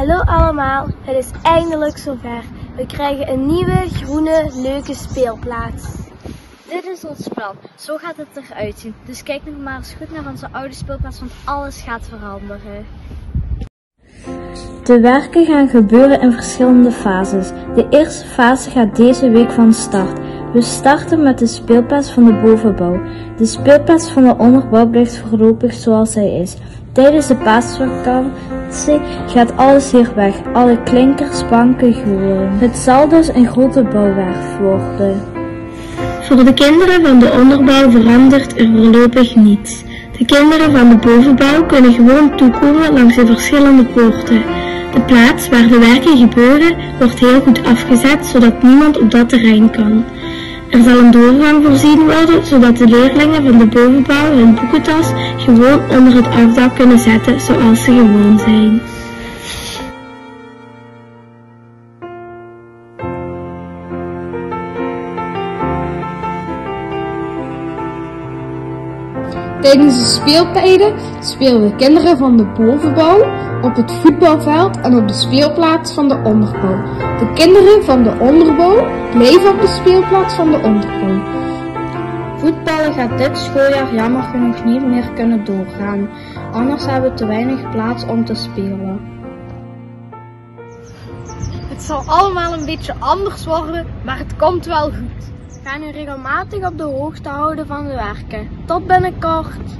Hallo allemaal, het is eindelijk zover. We krijgen een nieuwe, groene, leuke speelplaats. Dit is ons plan. Zo gaat het eruit zien. Dus kijk nog maar eens goed naar onze oude speelplaats, want alles gaat veranderen. De werken gaan gebeuren in verschillende fases. De eerste fase gaat deze week van start. We starten met de speelplaats van de bovenbouw. De speelplaats van de onderbouw blijft voorlopig zoals hij is. Tijdens de paasvakantie gaat alles hier weg. Alle klinkers, banken, gloren. Het zal dus een grote bouwwerf worden. Voor de kinderen van de onderbouw verandert er voorlopig niets. De kinderen van de bovenbouw kunnen gewoon toekomen langs de verschillende poorten. De plaats waar de werken gebeuren wordt heel goed afgezet zodat niemand op dat terrein kan. Er zal een doorgang voorzien worden zodat de leerlingen van de bovenbouw hun boekentas gewoon onder het afdak kunnen zetten zoals ze gewoon zijn. Tijdens de speeltijden spelen de kinderen van de bovenbouw op het voetbalveld en op de speelplaats van de onderbouw. De kinderen van de onderbouw blijven op de speelplaats van de onderbouw. Voetballen gaat dit schooljaar jammer genoeg niet meer kunnen doorgaan. Anders hebben we te weinig plaats om te spelen. Het zal allemaal een beetje anders worden, maar het komt wel goed. We gaan u regelmatig op de hoogte houden van de werken. Tot binnenkort!